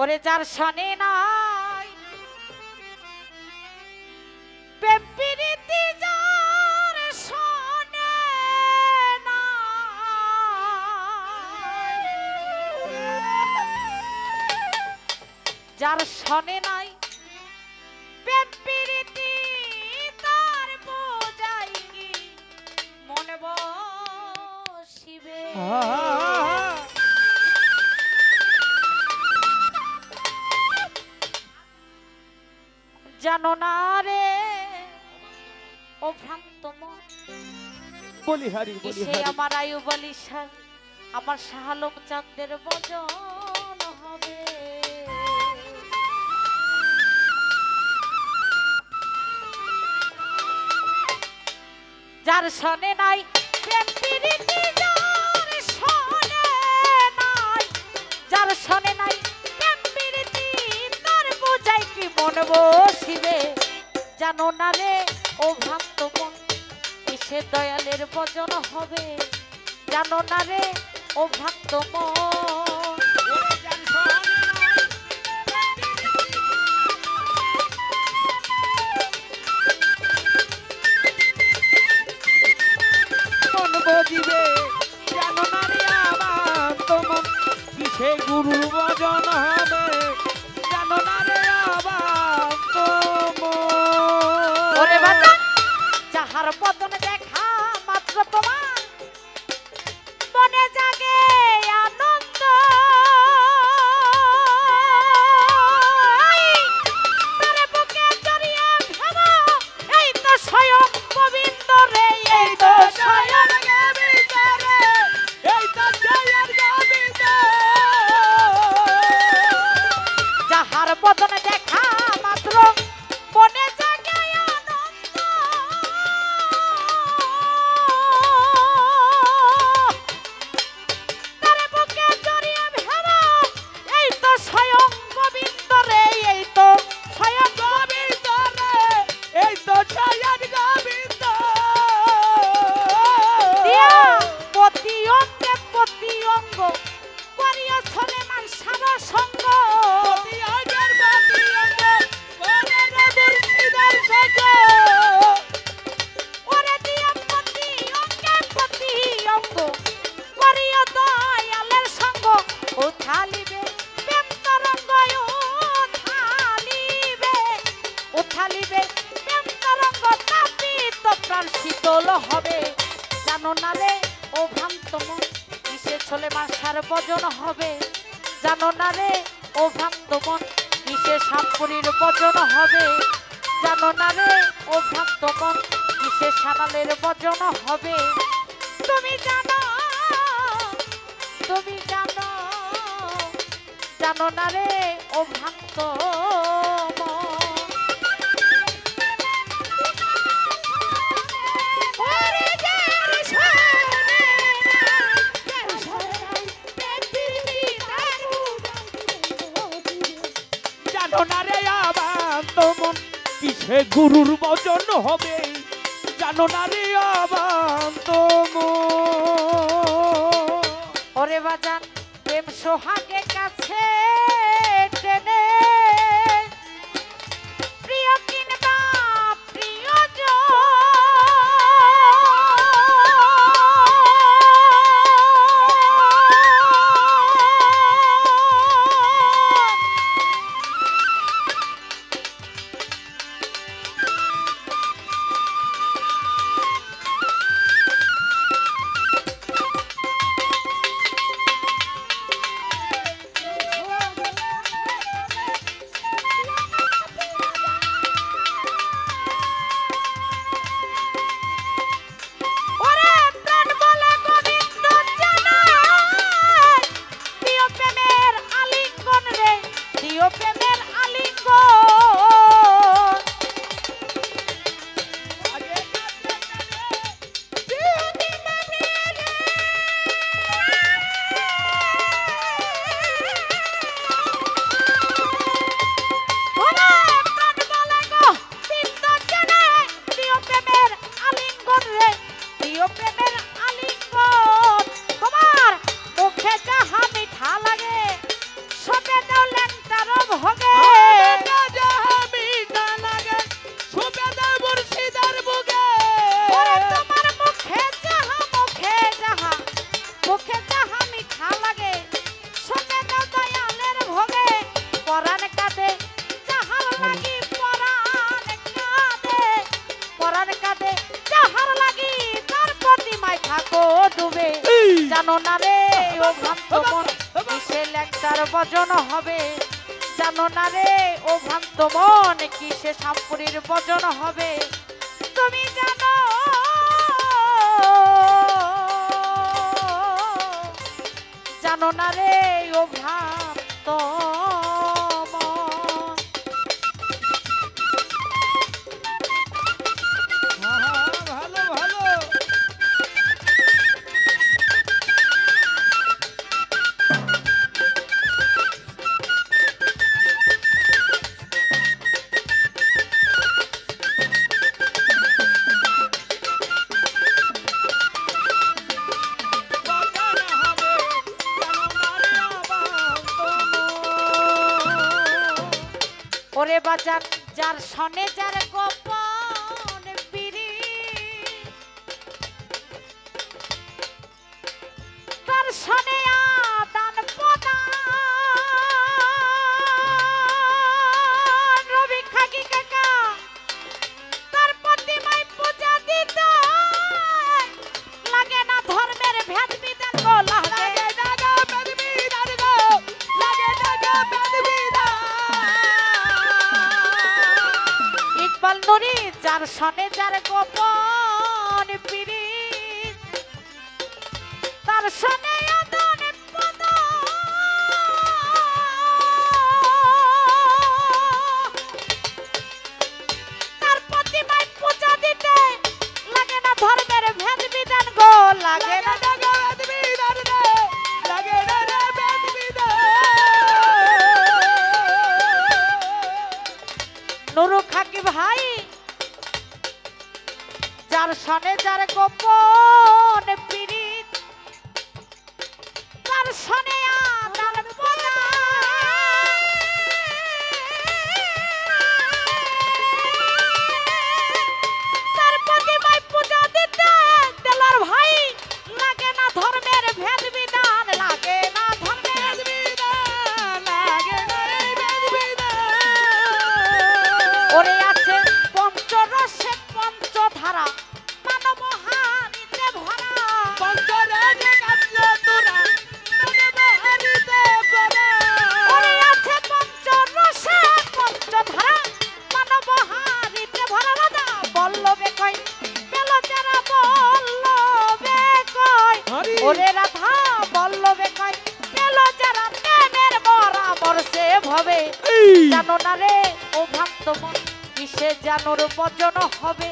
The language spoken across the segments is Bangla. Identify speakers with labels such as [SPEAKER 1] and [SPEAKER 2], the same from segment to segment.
[SPEAKER 1] ওরে যার শনে নাই যার শনে যার শনে নাই প্রেম তার বোঝাই মনে বসিবে। জানো না রে? ও ভ্রান্ত মন।
[SPEAKER 2] বলি হারি বলি হারি।
[SPEAKER 1] আমার আয়ু বলি আমার শাহালম চাঁদের বজন হবে। যার সনে নাই প্রেম যার সনে নাই। যার সনে মন বসিবে, জানো না রে ও ভ্রান্ত মন, কিসে দয়ালের বজন হবে? জানো না রে ও ভ্রান্ত মন
[SPEAKER 2] বজিবে জানো না রে আমার তোমার কিসে গুরুর বজন হবে? জানো না রে
[SPEAKER 1] harapan মাসার বজন হবে। জানো না রে, ও ভ্রান্ত মন কিসে সাপুরীর বজন হবে? জানো না রে, ও ভ্রান্ত মন কিসে সানালের বজন হবে? তুমি জানো তুমি জানো জানো না রে, ও ভ্রান্ত।
[SPEAKER 2] গুরুর বচন হবে জানো না রে আমার তোমার
[SPEAKER 1] ওরে বাজান প্রেম সোহাগে কাছে টেনে ভজন হবে। জানো না রে, ও ভান্ত মন কিসে সাম্পুরীর ভজন হবে? তুমি জানো জানো না রে, ও ভ্রান্ত ওরে বাজার যার সনে যার গোপন বিড়ি তার সনে যার সনে যার গোপন পিড়ি তার সনে তার গোপন পীড়িত। তার সনে আর ওরে রাধা বল্লবে কয় গেল যারা প্রেমের মরা বরসে ভবে। জানো না রে ও ভক্তমন কিসে জানোর বজন হবে?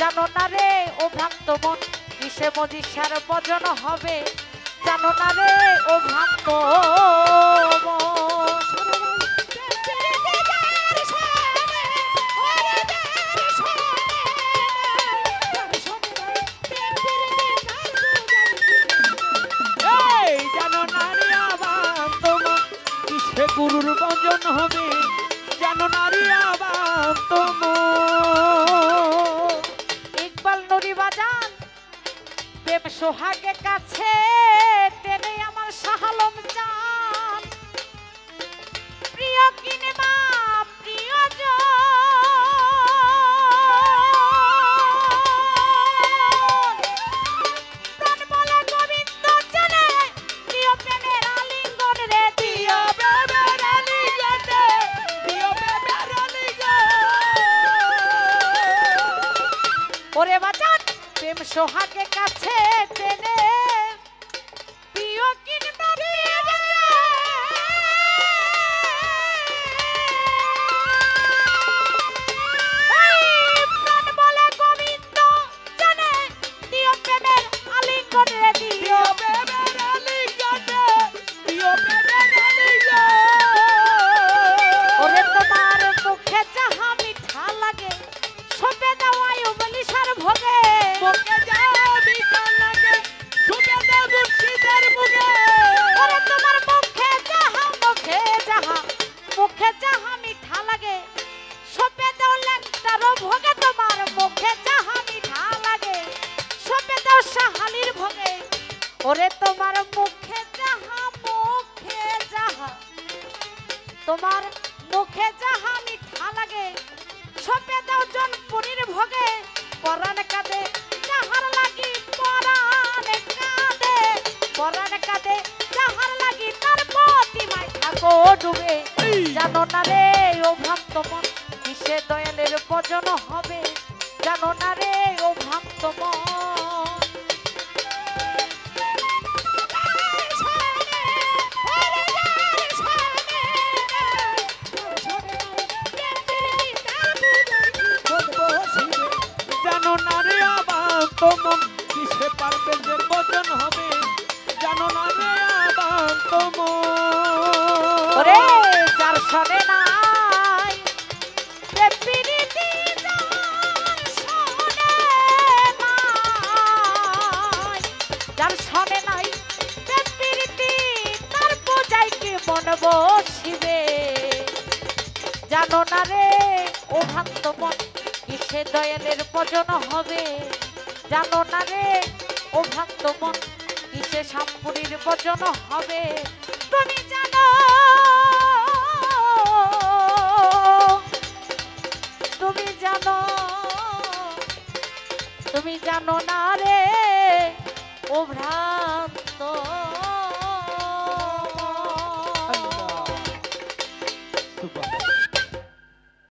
[SPEAKER 1] জানো না রে ও ভক্তমন কিসে মজিষার বজন হবে? জানো না রে ও ভক্ত প্রেম সোহাগে কাছে। তেনে আমার সাহালম সোহাগে কাছে টেনে না রে ও ভক্তমন মন কিসে দয়ালের ভজন হবে? জানো না রে ও ভ্রান্ত দয়ালের ভজন হবে। জানো না রে, ও ভ্রান্ত মন, কিসে শাম্পুরির ভজন হবে? তুমি জানো তুমি জানো তুমি জানো না রে, ও ভ্রান্ত